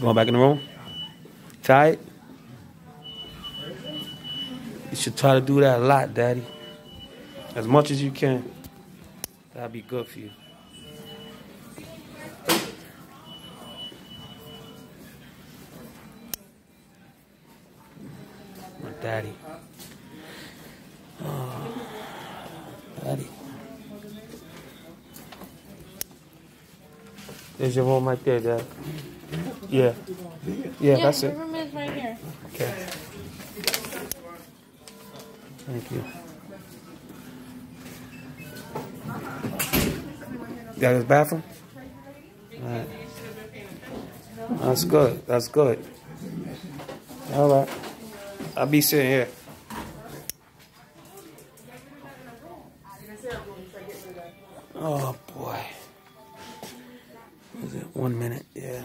Going back in the room? Tired? You should try to do that a lot, Daddy. As much as you can. That'd be good for you. My daddy. Oh, daddy. There's your room right there, Dad. Yeah. Yeah, that's it. room is right here. Okay. Thank you. Got his bathroom? Alright. That's good. That's good. Alright. I'll be sitting here. Oh boy. It one minute? Yeah.